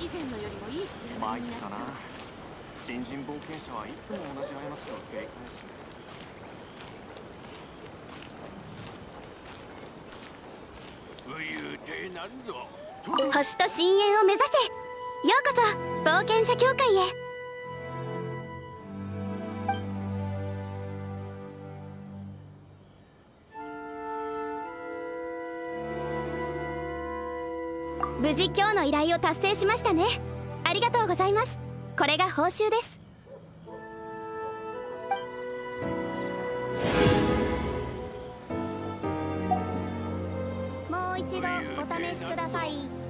以前のよりもいい仕上がりになったな。新人冒険者はいつも同じ過ちを警戒しす。星と深淵を目指せ。ようこそ冒険者協会へ。無事今日の依頼を達成しましたね。ありがとうございます。これが報酬です。もう一度お試しください。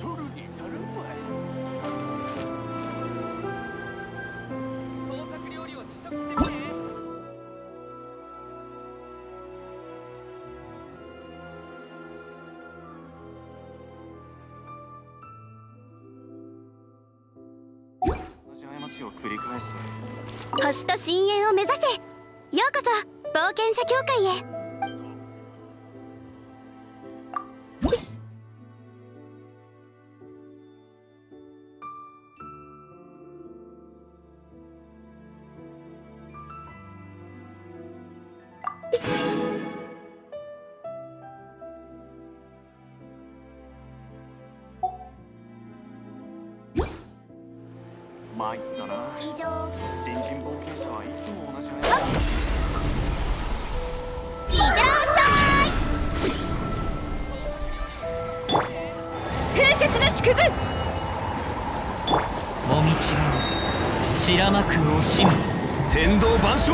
を繰り返す。星と深淵を目指せ。ようこそ冒険者協会へ。参ったな。以上新人冒険者はいつも同じ過ちいってらっしゃい。風雪の縮図もみちが散らまく惜しみ。天道万象